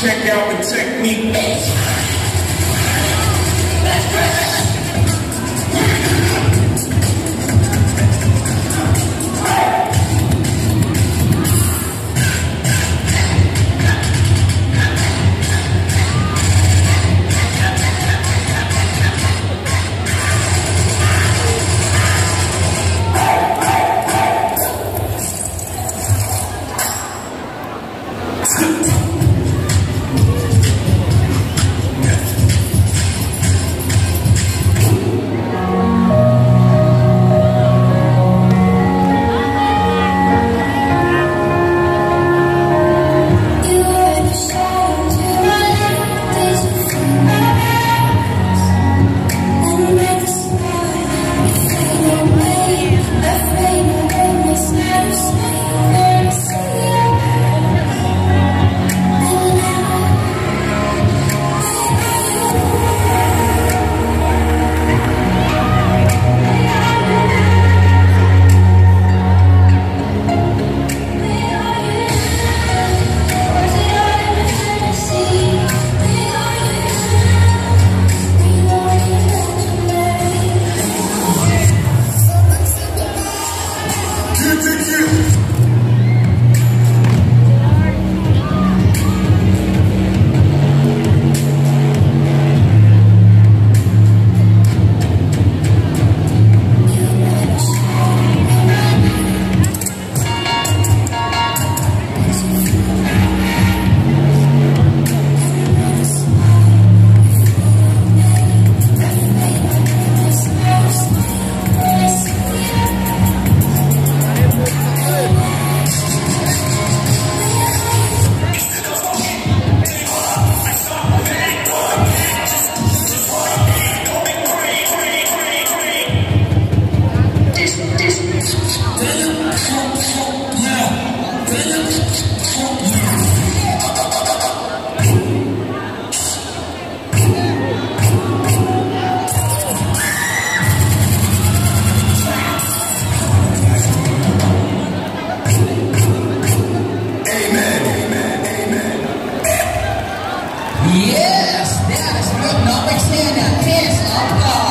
Check out the technique. Yes, that is good number